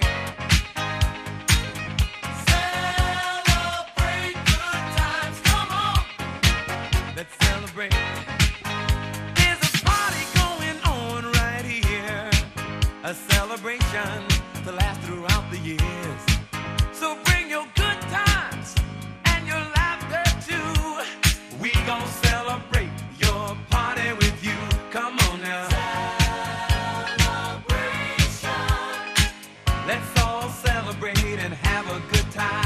celebrate. Good times, come on. Let's celebrate. There's a party going on right here, a celebration to last throughout the years. So. celebrate and have a good time.